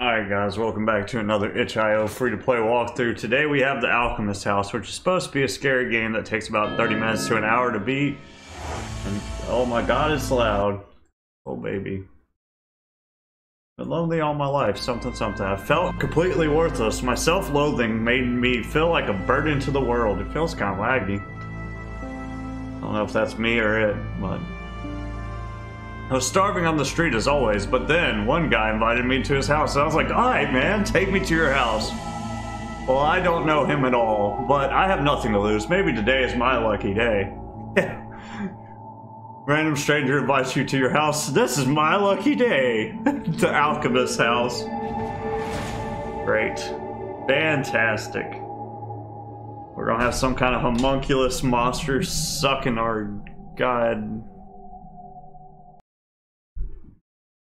Alright guys, welcome back to another itch.io free-to-play walkthrough. Today we have The Alchemist House, which is supposed to be a scary game that takes about 30 minutes to an hour to beat. And oh my god, it's loud. Oh baby. Been lonely all my life, something something. I felt completely worthless. My self-loathing made me feel like a burden to the world. It feels kind of laggy. I don't know if that's me or it, but... I was starving on the street as always, but then one guy invited me to his house, and I was like, alright, man, take me to your house. Well, I don't know him at all, but I have nothing to lose. Maybe today is my lucky day. Random stranger invites you to your house. This is my lucky day. the alchemist's house. Great. Fantastic. We're gonna have some kind of homunculus monster sucking our god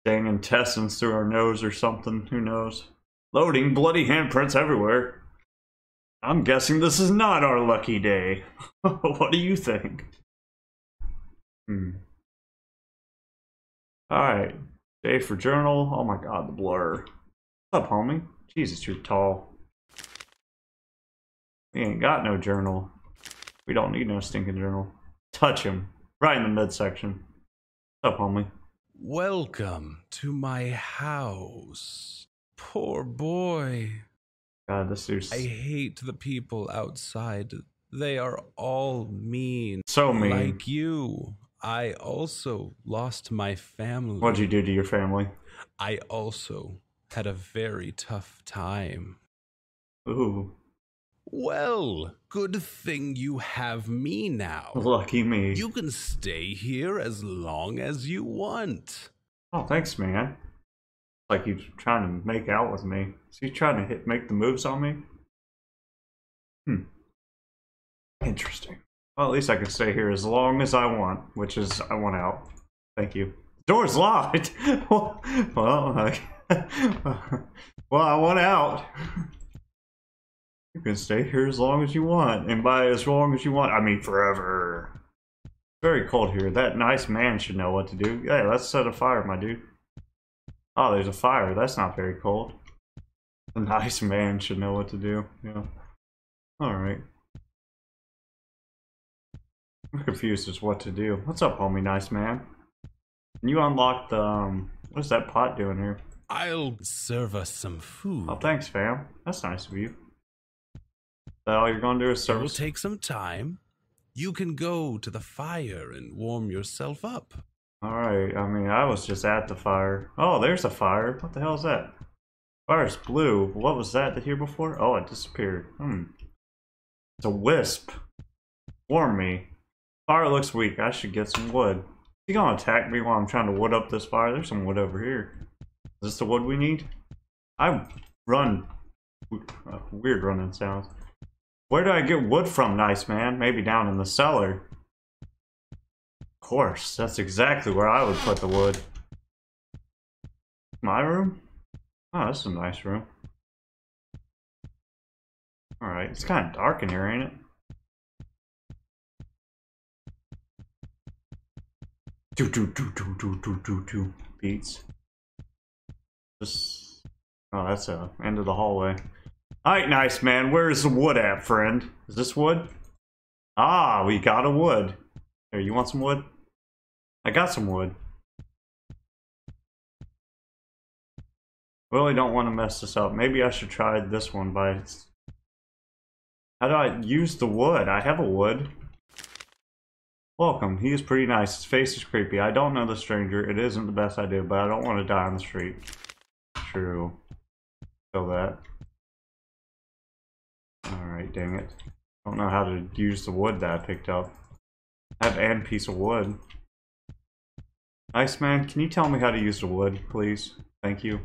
dang intestines through our nose or something. Who knows? Loading bloody handprints everywhere. I'm guessing this is not our lucky day. what do you think? Hmm. Alright. Day for journal. Oh my god, the blur. What's up, homie? Jesus, you're tall. We ain't got no journal. We don't need no stinking journal. Touch him. Right in the midsection. What's up, homie? Welcome to my house. Poor boy. God, this dude's I hate the people outside. They are all mean. so mean. Like you. I also lost my family. What'd you do to your family? I also had a very tough time. Ooh, Well, good thing you have me now. lucky me. You can stay here as long as you want. Oh, thanks, man. Like he's trying to make out with me. Is he trying to hit make the moves on me? Hmm. Interesting. Well, at least I can stay here as long as I want, which is I want out. Thank you. Door's locked. well, I, well, I want out. You can stay here as long as you want, and by as long as you want, I mean forever. Very cold here. That nice man should know what to do. Hey, let's set a fire, my dude. Oh, there's a fire. That's not very cold. The nice man should know what to do. Yeah. Alright. I'm confused as what to do. What's up, homie nice man? Can you unlock the, um, what's that pot doing here? I'll serve us some food. Oh, thanks, fam. That's nice of you. That all you're gonna do is It will take some time. You can go to the fire and warm yourself up. Alright, I mean, I was just at the fire. Oh, there's a fire. What the hell is that? Fire's blue. What was that here before? Oh, it disappeared. Hmm. It's a wisp. Warm me. Fire looks weak. I should get some wood. He gonna attack me while I'm trying to wood up this fire? There's some wood over here. Is this the wood we need? I run. Weird running sounds. Where do I get wood from, nice man? Maybe down in the cellar. Of course, that's exactly where I would put the wood. My room? Oh, this is a nice room. Alright, it's kind of dark in here, ain't it? Do do do do do do do do beats. Just oh, that's a end of the hallway. Alright, nice man. Where's the wood at, friend? Is this wood? Ah, we got a wood. Here, you want some wood? I got some wood. Really don't want to mess this up. Maybe I should try this one by... How do I use the wood? I have a wood. Welcome. He is pretty nice. His face is creepy. I don't know the stranger. It isn't the best idea, but I don't want to die on the street. True. Feel that. Dang it. Don't know how to use the wood that I picked up. I have an piece of wood. Nice man, can you tell me how to use the wood, please? Thank you.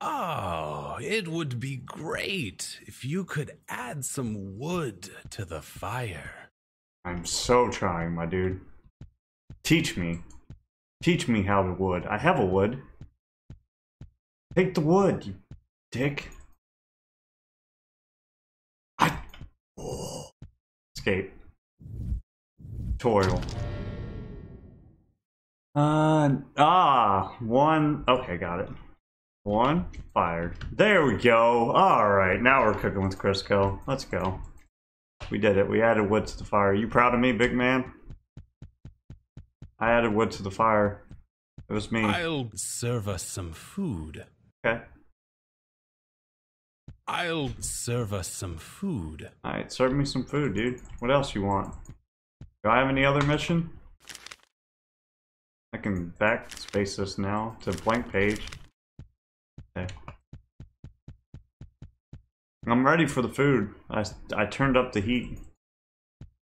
Oh, it would be great if you could add some wood to the fire. I'm so trying, my dude. Teach me. Teach me how to wood. I have a wood. Take the wood, you dick. I. Escape. Tutorial. Uh, ah, one. Okay, got it. One fired. There we go. All right, now we're cooking with Crisco. Let's go. We did it. We added wood to the fire. You proud of me, big man? I added wood to the fire. It was me. I'll serve us some food. Okay. I'll serve us some food. All right, serve me some food, dude. What else you want? Do I have any other mission? I can backspace this now to blank page. Okay. I'm ready for the food. I, I turned up the heat.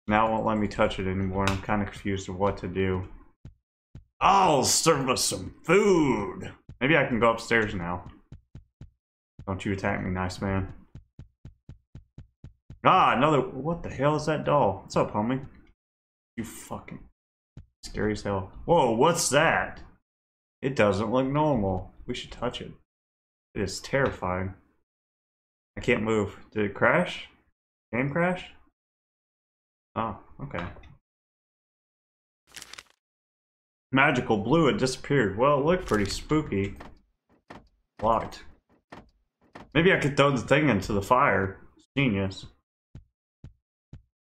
Now it won't let me touch it anymore. I'm kind of confused of what to do. I'll serve us some food. Maybe I can go upstairs now. Don't you attack me, nice man. Ah, another. What the hell is that doll? What's up, homie? You fucking scary as hell. Whoa, what's that? It doesn't look normal. We should touch it. It is terrifying. I can't move. Did it crash? Game crash? Oh, okay. Magical blue, it disappeared. Well, it looked pretty spooky. Locked. Maybe I could throw the thing into the fire. Genius.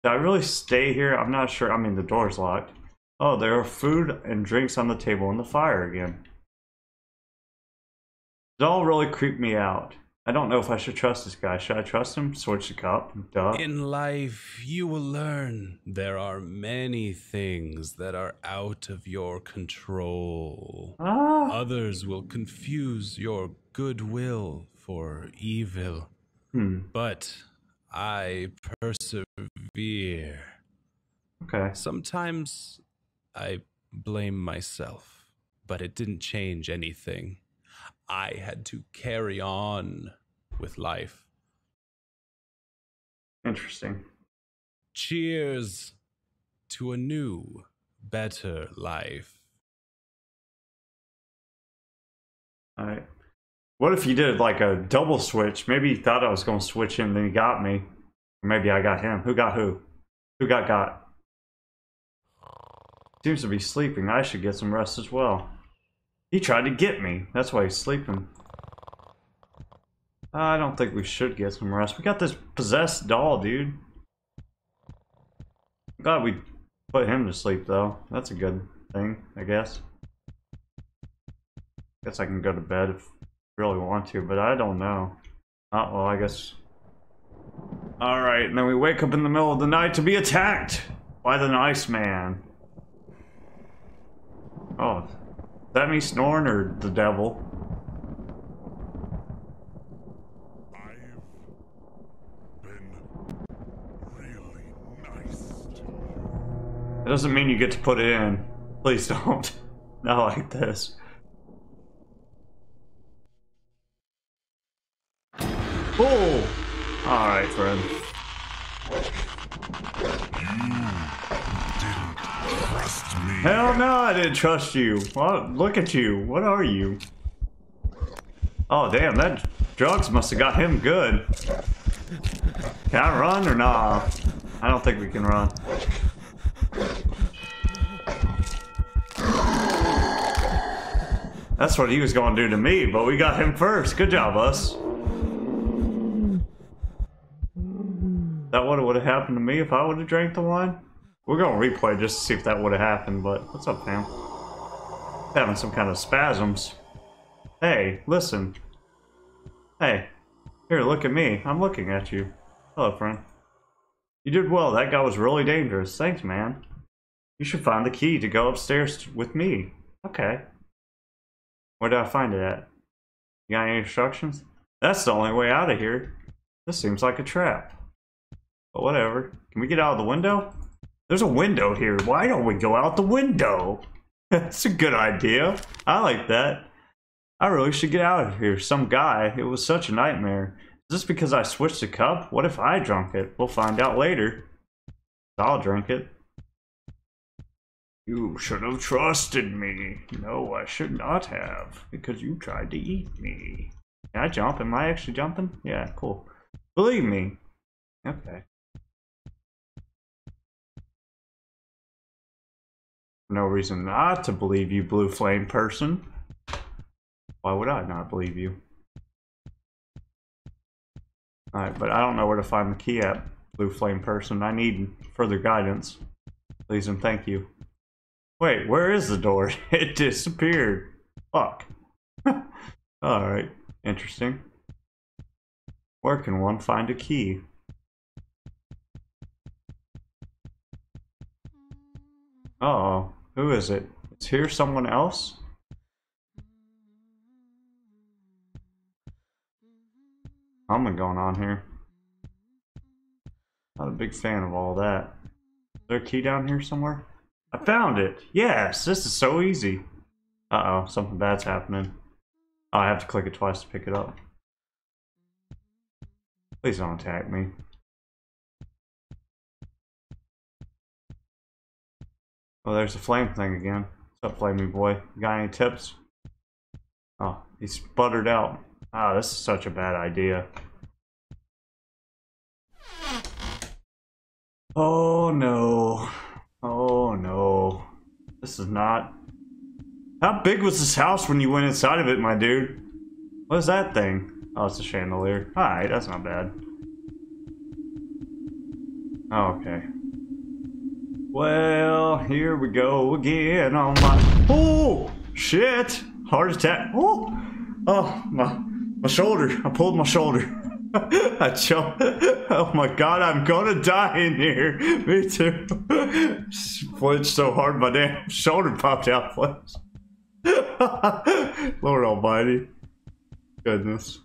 Did I really stay here? I'm not sure. I mean, the door's locked. Oh, there are food and drinks on the table in the fire again. It all really creeped me out. I don't know if I should trust this guy. Should I trust him? Switch the cup? Duh. In life, you will learn there are many things that are out of your control. Ah. Others will confuse your goodwill for evil. Hmm. But I persevere. Okay. Sometimes I blame myself, but it didn't change anything. I had to carry on with life. Interesting. Cheers to a new, better life. All right. What if you did like a double switch? Maybe he thought I was going to switch him, then he got me. Or maybe I got him. Who got who? Who got got? Seems to be sleeping. I should get some rest as well. He tried to get me. That's why he's sleeping. I don't think we should get some rest. We got this possessed doll, dude. Glad we put him to sleep, though. That's a good thing, I guess. Guess I can go to bed if really want to, but I don't know. Oh, well, I guess... Alright, and then we wake up in the middle of the night to be attacked by the nice man. Oh, is that me snoring or the devil? It doesn't mean you get to put it in. Please don't. Not like this. Oh! Alright, friend. Hell no, I didn't trust you. What? Look at you. What are you? Oh, damn, that drugs must have got him good. Can I run or nah? I don't think we can run. That's what he was going to do to me, but we got him first. Good job, us. What would have happened to me if I would have drank the wine? We're to replay just to see if that would have happened, but what's up, fam? Having some kind of spasms. Hey, listen. Hey, here, look at me. I'm looking at you. Hello, friend. You did well. That guy was really dangerous. Thanks, man. You should find the key to go upstairs with me. Okay. Where do I find it at? You got any instructions? That's the only way out of here. This seems like a trap. But whatever. Can we get out of the window? There's a window here. Why don't we go out the window? That's a good idea. I like that. I really should get out of here. Some guy. It was such a nightmare. Is this because I switched the cup? What if I drunk it? We'll find out later. I'll drink it. You should have trusted me. No, I should not have, because you tried to eat me. Can I jump? Am I actually jumping? Yeah, cool. Believe me. Okay. No reason not to believe you, blue flame person. Why would I not believe you? Alright, but I don't know where to find the key at, blue flame person. I need further guidance. Please and thank you. Wait, where is the door? It disappeared. Fuck. Alright, interesting. Where can one find a key? Oh, who is it? Is here someone else? Something going on here. Not a big fan of all that. Is there a key down here somewhere? I found it! Yes, this is so easy. Uh-oh, something bad's happening. Oh, I have to click it twice to pick it up. Please don't attack me. Oh, there's the flame thing again. What's up, flamey boy? Got any tips? Oh, he sputtered out. Ah, this is such a bad idea. Oh no. Oh no. This is not. How big was this house when you went inside of it, my dude? What is that thing? Oh, it's a chandelier. Alright, that's not bad. Oh, okay. Well, here we go again on my. Oh shit! Heart attack. Oh, oh my my shoulder. I pulled my shoulder. I choked. Oh my god, I'm gonna die in here. Me too. Flinched so hard, my damn shoulder popped out. Lord Almighty. Goodness.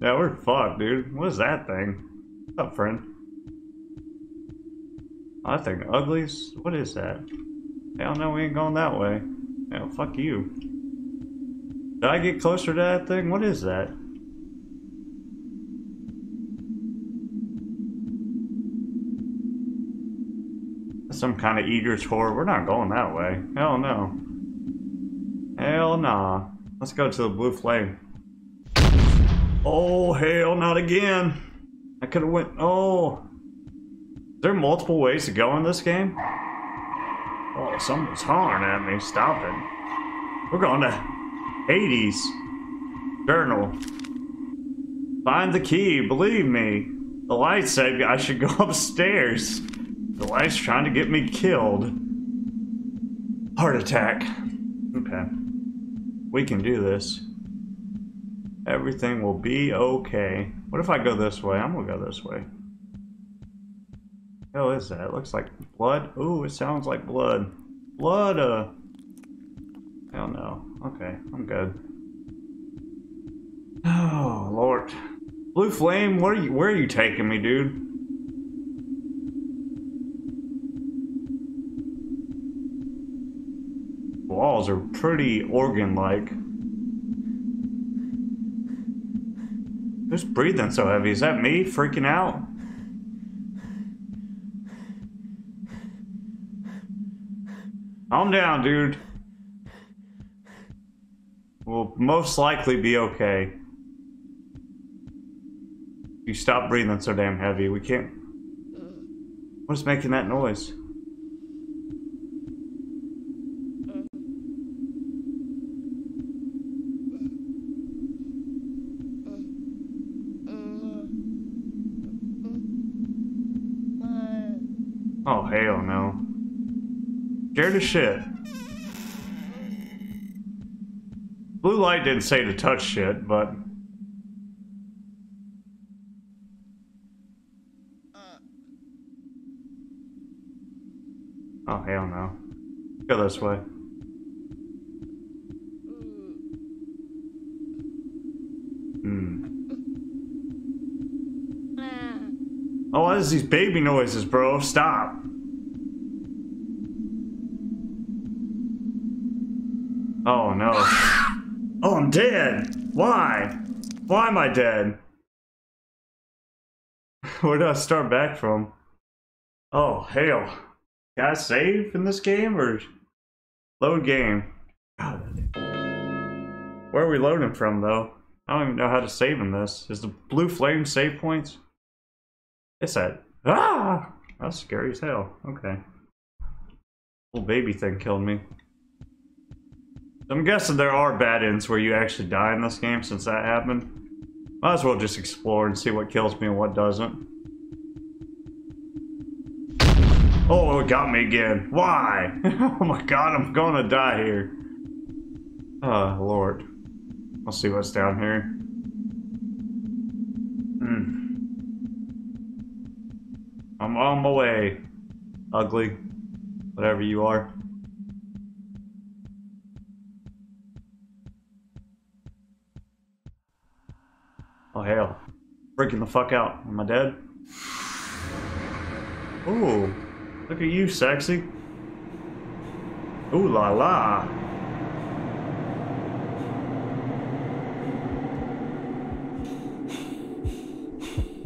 Yeah, we're fucked, dude. What is that thing? What's up, friend? I think uglies. What is that? Hell no, we ain't going that way. Hell, fuck you. Did I get closer to that thing? What is that? Some kind of eater's whore. We're not going that way. Hell no. Hell nah. Let's go to the blue flame. Oh, hell, not again. I could have went. Oh. There multiple ways to go in this game? Oh, someone's hollering at me. Stop it. We're going to Hades. Journal. Find the key. Believe me. The light said I should go upstairs. The light's trying to get me killed. Heart attack. Okay. We can do this. Everything will be okay. What if I go this way? I'm gonna go this way. Hell is that? It looks like blood. Ooh, it sounds like blood. Blood, uh. Hell no. Okay, I'm good. Oh, Lord. Blue Flame, where are you, where are you taking me, dude? Walls are pretty organ-like. Who's breathing so heavy? Is that me freaking out? Calm down, dude. We'll most likely be okay. You stop breathing so damn heavy. We can't. What's making that noise? Shit. Blue light didn't say to touch shit, but... Oh, hell no. Go this way. Hmm. Oh, what is these baby noises, bro? Stop. Oh no. Oh, I'm dead. Why? Why am I dead? Where do I start back from? Oh, hell. Can I save in this game or load game? God. Where are we loading from though? I don't even know how to save in this. Is the blue flame save points? It's that. Ah! That's scary as hell. Okay. Little baby thing killed me. I'm guessing there are bad ends where you actually die in this game since that happened. Might as well just explore and see what kills me and what doesn't. Oh, it got me again. Why? oh my god, I'm gonna die here. Oh, Lord. I'll see what's down here. Hmm. I'm on my way. Ugly. Whatever you are. Oh hell. Freaking the fuck out. Am I dead? Ooh. Look at you, sexy. Ooh la la.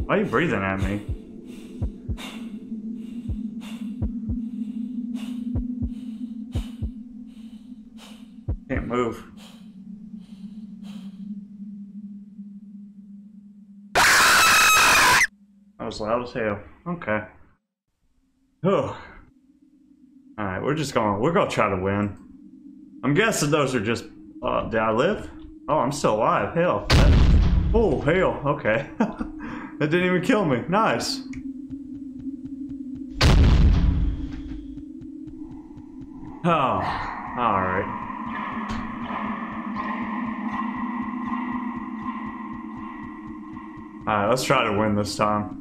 Why are you breathing at me? Can't move. Loud as hell. Okay. Oh. Alright, we're just gonna we're gonna try to win. I'm guessing those are just uh did I live? Oh, I'm still alive. Hell. Oh, hell, okay. that didn't even kill me. Nice. Oh, alright. Alright, let's try to win this time.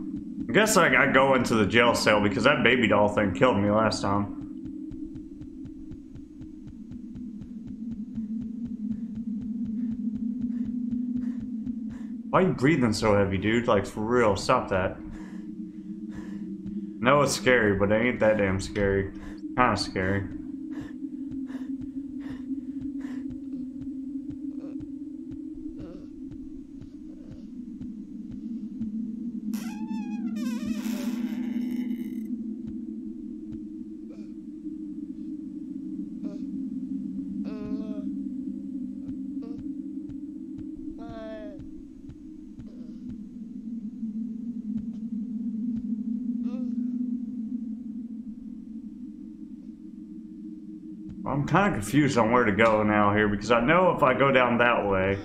I guess I, I go into the jail cell because that baby doll thing killed me last time. Why are you breathing so heavy, dude? Like, for real, stop that. No, it's scary, but it ain't that damn scary. Kinda scary. I'm kind of confused on where to go now here because I know if I go down that way.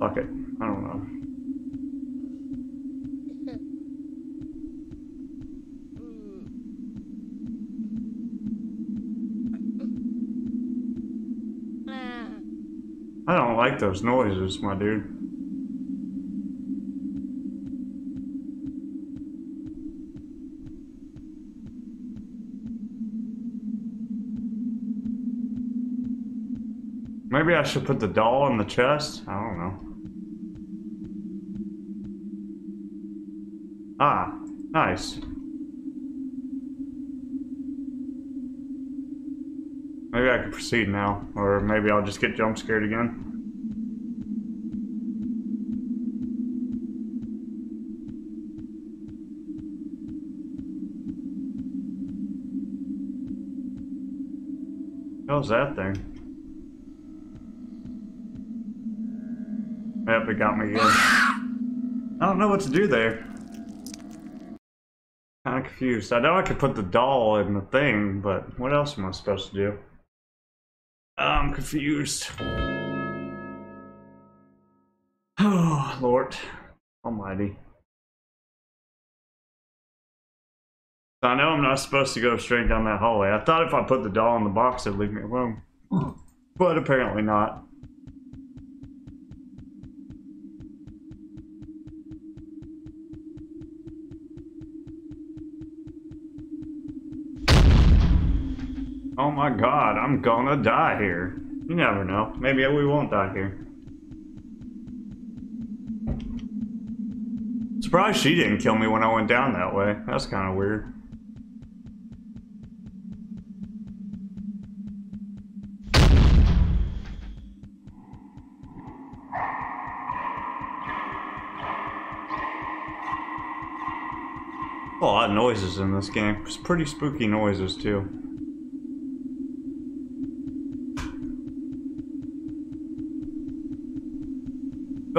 Fuck it. I don't know. I don't like those noises, my dude. Maybe I should put the doll in the chest? I don't know. Ah, nice. Maybe I can proceed now, or maybe I'll just get jump scared again. How's that thing? Yep, it got me again. I don't know what to do there. Kind of confused. I know I could put the doll in the thing, but what else am I supposed to do? I'm confused. Oh, Lord Almighty. I know I'm not supposed to go straight down that hallway. I thought if I put the doll in the box, it'd leave me alone. But apparently not. Oh my god, I'm gonna die here. You never know. Maybe we won't die here. Surprised she didn't kill me when I went down that way. That's kind of weird. A lot of noises in this game. It's pretty spooky noises too.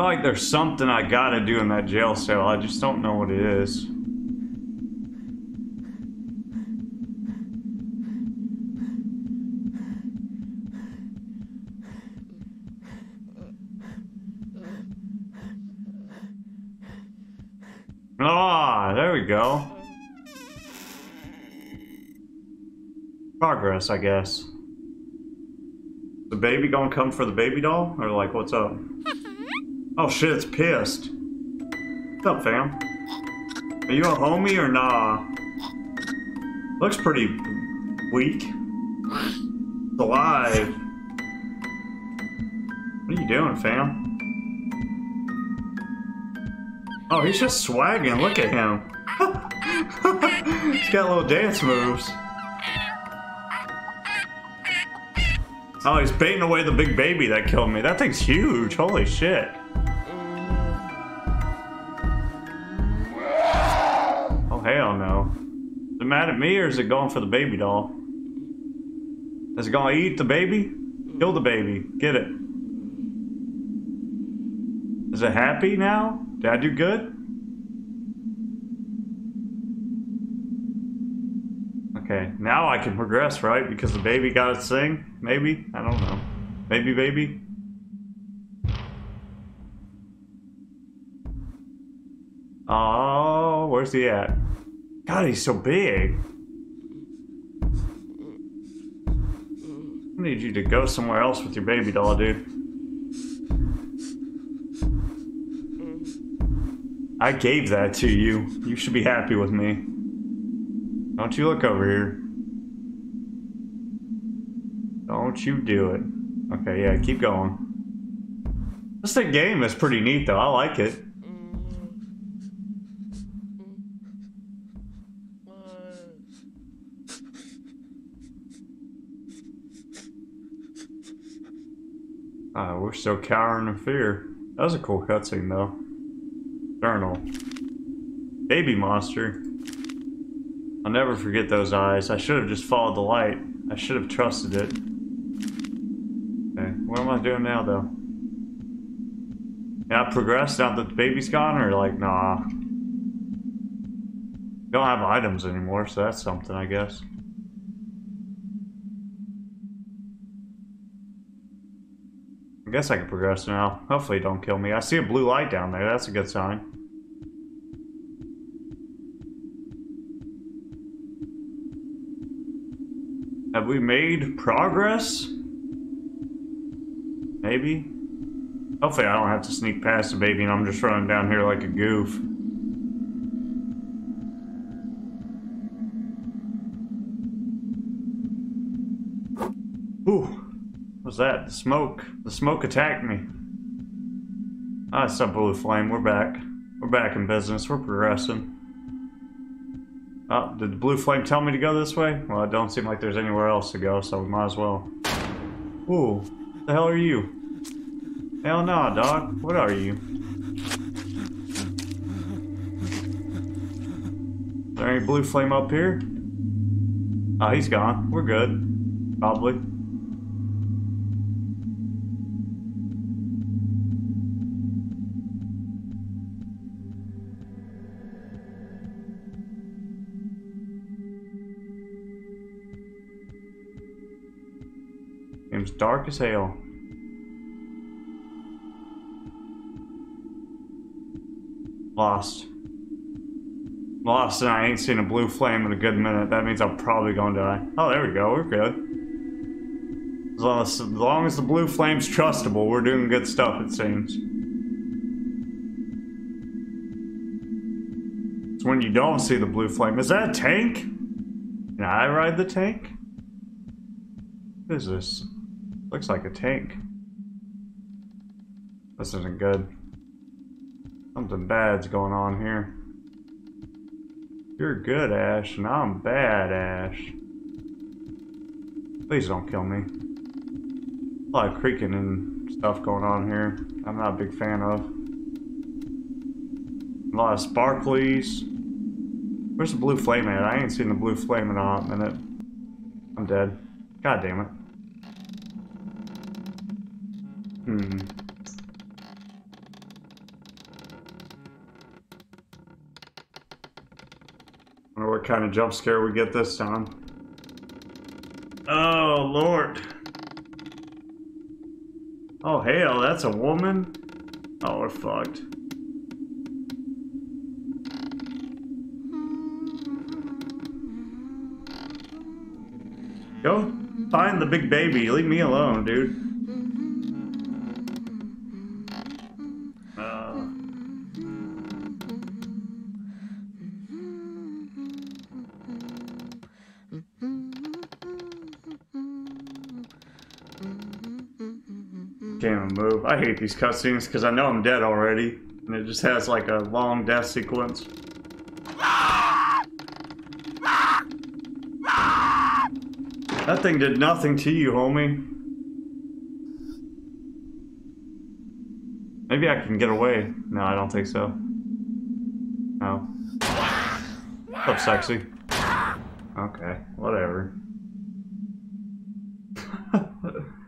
feel like there's something I gotta do in that jail cell. I just don't know what it is. Ah, there we go. Progress, I guess. The baby gonna come for the baby doll? Or like, what's up? Oh shit, it's pissed. What's up, fam? Are you a homie or nah? Looks pretty weak. It's alive. What are you doing, fam? Oh, he's just swagging. Look at him. he's got little dance moves. Oh, he's baiting away the big baby that killed me. That thing's huge. Holy shit. Mad at me or is it going for the baby doll? Is it gonna eat the baby? Kill the baby. Get it. Is it happy now? Did I do good? Okay, now I can progress, right? Because the baby got its thing? Maybe? I don't know. Maybe, baby? Oh, where's he at? God, he's so big. I need you to go somewhere else with your baby doll, dude. I gave that to you. You should be happy with me. Don't you look over here. Don't you do it. Okay, yeah, keep going. This game is pretty neat though. I like it. Ah, we're still cowering in fear. That was a cool cutscene though. Journal. Baby monster. I'll never forget those eyes. I should have just followed the light. I should have trusted it. Okay, what am I doing now though? Yeah, I progressed now that the baby's gone or like, nah. Don't have items anymore, so that's something, I guess. I guess I can progress now. Hopefully don't kill me. I see a blue light down there. That's a good sign. Have we made progress? Maybe? Hopefully I don't have to sneak past the baby and I'm just running down here like a goof. That? The smoke. The smoke attacked me. It's a blue flame. We're back. We're back in business. We're progressing. Oh, did the blue flame tell me to go this way? Well, it don't seem like there's anywhere else to go, so we might as well. Ooh, the hell are you? Hell nah, dog. What are you? Is there any blue flame up here? Oh, he's gone. We're good. Probably. Dark as hell. Lost. Lost and I ain't seen a blue flame in a good minute. That means I'm probably gonna die. Oh, there we go. We're good. As long as, as long as the blue flame's trustable, we're doing good stuff, it seems. It's when you don't see the blue flame. Is that a tank? Can I ride the tank? What is this? Looks like a tank. This isn't good. Something bad's going on here. You're good, Ash, and I'm bad, Ash. Please don't kill me. A lot of creaking and stuff going on here. I'm not a big fan of. A lot of sparklies. Where's the blue flame at? I ain't seen the blue flame in a hot minute. I'm dead. God damn it. Hmm. Wonder what kind of jump scare we get this time. Oh, Lord. Oh, hell, that's a woman? Oh, we're fucked. Go find the big baby. Leave me alone, dude. Hate these cutscenes because I know I'm dead already. And it just has like a long death sequence. That thing did nothing to you, homie. Maybe I can get away. No, I don't think so. No. Up, sexy? Okay, whatever.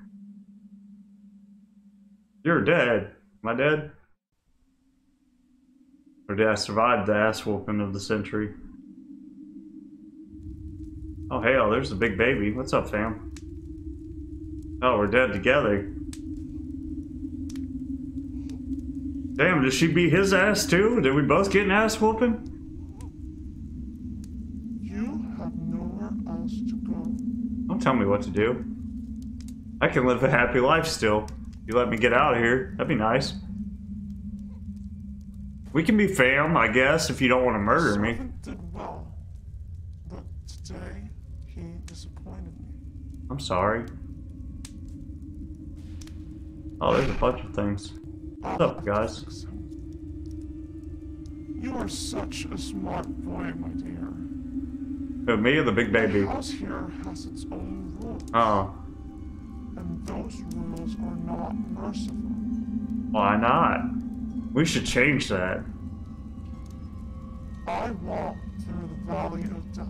You're dead. Am I dead? Or did I survive the ass whooping of the century? Oh hell, there's the big baby. What's up, fam? Oh, we're dead together. Damn, did she beat his ass too? Did we both get an ass whooping? You have nowhere else to go. Don't tell me what to do. I can live a happy life still. You let me get out of here. That'd be nice. We can be fam, I guess, if you don't want to murder me. Did well, but today he disappointed me. I'm sorry. Oh, there's a bunch of things. What's up, guys? You are such a smart boy, my dear. Who, me or the big baby? The house here has its own rules, Oh, those rules are not merciful. why not? We should change that. I walk through the valley of death.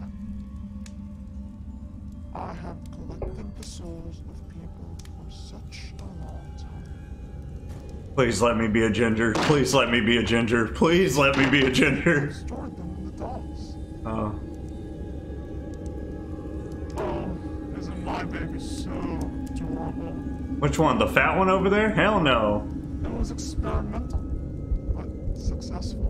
I have collected the souls of people for such a long time. Please let me be a ginger. Please let me be a ginger. Please let me be a ginger. Stored them in the dolls. Oh, Oh, isn't my baby so? Which one? The fat one over there? Hell no. It was experimental, but successful.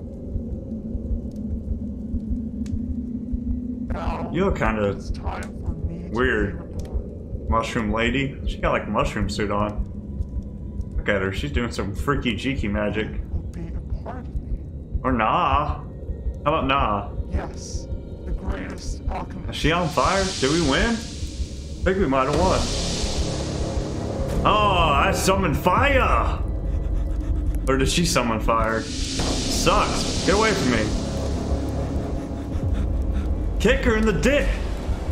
Now, You look kind of time for me weird. to be reborn. mushroom lady. She got like a mushroom suit on. Look at her. She's doing some freaky jeeky magic. Will be a part of me. Or nah. How about nah? Yes, the greatest alchemist. Is she on fire? Did we win? I think we might have won. Oh, I summoned fire! Or did she summon fire? Sucks. Get away from me. Kick her in the dick!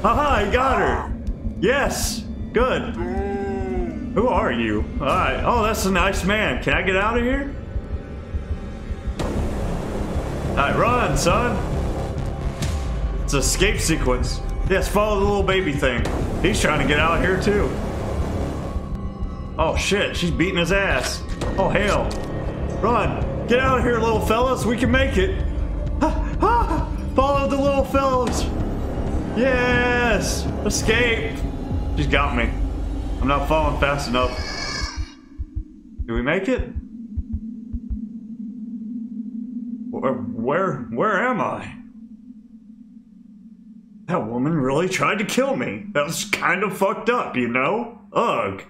Haha, I got her! Yes! Good. Who are you? Alright. Oh, that's a nice man. Can I get out of here? Alright, run, son! It's escape sequence. Yes, follow the little baby thing. He's trying to get out of here too. Oh shit, she's beating his ass. Oh hell. Run! Get out of here, little fellas. We can make it. Follow the little fellas. Yes! Escape! She's got me. I'm not falling fast enough. Do we make it? Where, where, where am I? That woman really tried to kill me. That was kind of fucked up, you know? Ugh.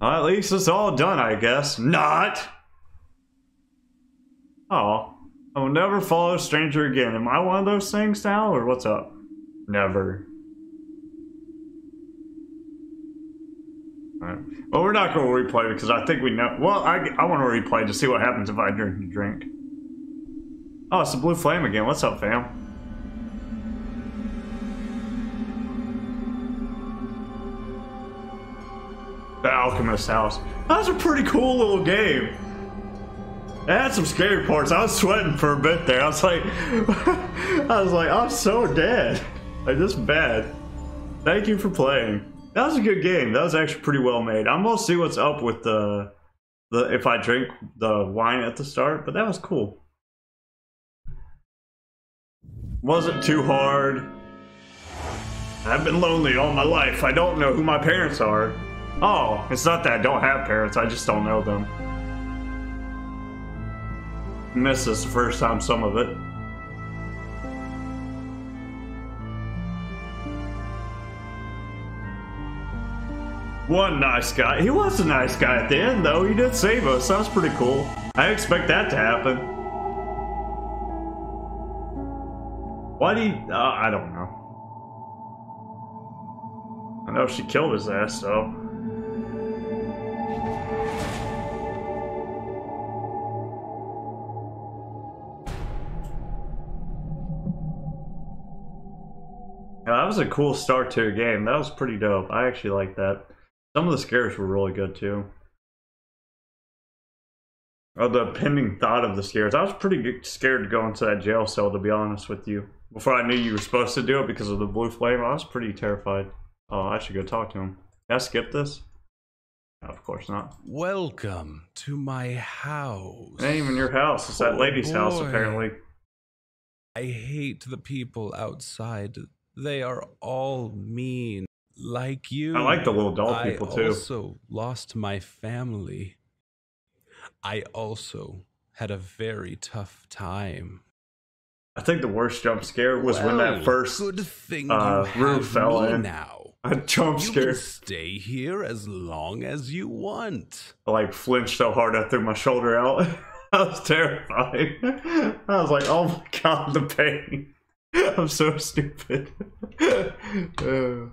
Well, at least it's all done, I guess. Not! Oh. I will never follow a stranger again. Am I one of those things now, or what's up? Never. Well, we're not going to replay because I think we know. Well, I, I want to replay to see what happens if I drink the drink. Oh, it's the blue flame again. What's up, fam? The Alchemist House. That was a pretty cool little game. It had some scary parts. I was sweating for a bit there. I was like, I was like, I'm so dead. Like this bad. Thank you for playing. That was a good game. That was actually pretty well made. I'm gonna see what's up with the the if I drink the wine at the start, but that was cool. Wasn't too hard. I've been lonely all my life. I don't know who my parents are. Oh, it's not that I don't have parents, I just don't know them. Missed this the first time, some of it. One nice guy. He was a nice guy at the end, though. He did save us. That was pretty cool. I expect that to happen. Why do you... Uh, I don't know. I know she killed his ass, though. Yeah, was a cool start to a game. That was pretty dope. I actually like that. Some of the scares were really good too. Oh, the pending thought of the scares. I was pretty scared to go into that jail cell, to be honest with you. Before I knew you were supposed to do it because of the blue flame, I was pretty terrified. Oh, I should go talk to him. Can I skip this? No, of course not. Welcome to my house. It ain't even your house. It's that Oh, lady's house, apparently. I hate the people outside. They are all mean, like you. I like the little doll I people, too. I also lost my family. I also had a very tough time. I think the worst jump scare was when that first good thing uh, roof fell in. now. a jump You scare. can stay here as long as you want. I like flinched so hard I threw my shoulder out. I was terrified. I was like, oh my god, the pain. I'm so stupid. Uh,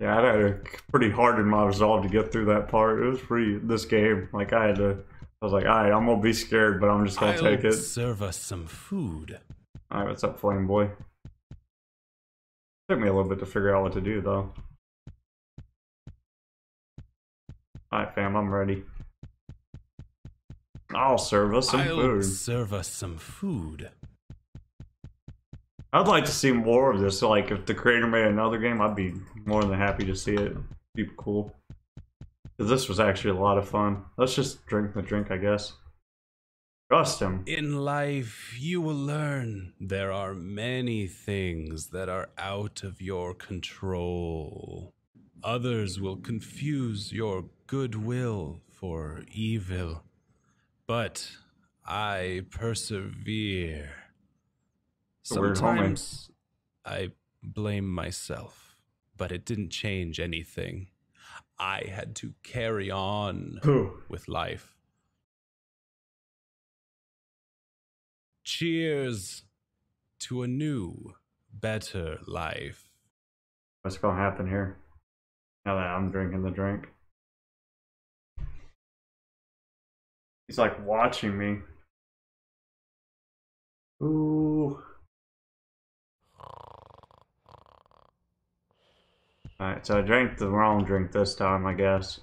yeah, I had a pretty hard in my resolve to get through that part. It was pretty this game. Like I had to I was like, alright, I'm gonna be scared, but I'm just gonna I'll take it. serve us some food. Alright, what's up, Flame Boy? Took me a little bit to figure out what to do though. Alright, fam, I'm ready. I'll serve us some I'll food. serve us some food. I'd like to see more of this. Like, if the creator made another game, I'd be more than happy to see it. Be cool. this was actually a lot of fun. Let's just drink the drink, I guess. Trust him. In life, you will learn there are many things that are out of your control. Others will confuse your goodwill for evil. But I persevere. So we're home, eh? Sometimes I blame myself, but it didn't change anything. I had to carry on with life. Cheers to a new, better life. What's gonna happen here? Now that I'm drinking the drink. He's like watching me. Ooh. Alright, so I drank the wrong drink this time, I guess.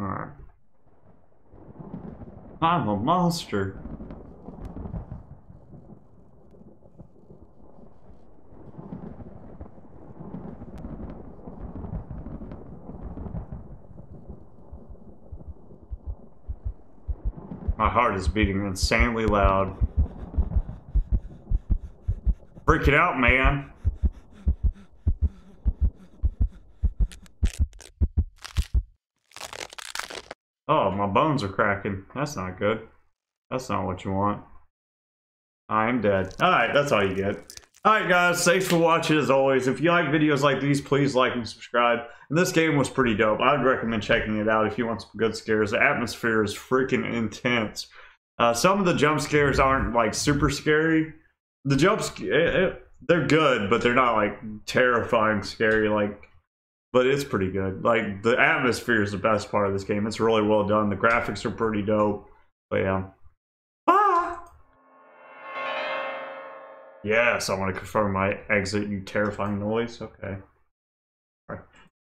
Alright. I'm a monster. My heart is beating insanely loud. Freaking out, man. Oh, my bones are cracking. That's not good. That's not what you want. I am dead. Alright, that's all you get. Alright guys, thanks for watching as always. If you like videos like these, please like and subscribe. And this game was pretty dope. I would recommend checking it out if you want some good scares. The atmosphere is freaking intense. Uh, some of the jump scares aren't like super scary. The jumps, eh, eh, they're good, but they're not like terrifying scary. Like, but it's pretty good. Like the atmosphere is the best part of this game. It's really well done. The graphics are pretty dope. But yeah. Ah! Yes, I want to confirm my exit, you terrifying noise. Okay.